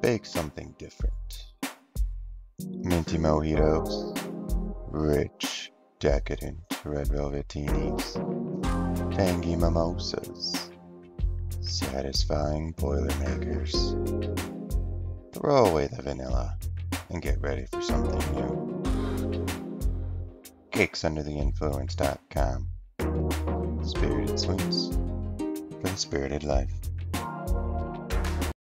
Bake something different. Minty mojitos, rich, decadent red velvetinis, tangy mimosas, satisfying Boilermakers. Throw away the vanilla and get ready for something new. CakesUnderTheInfluence.com Spirited sweets for the spirited life.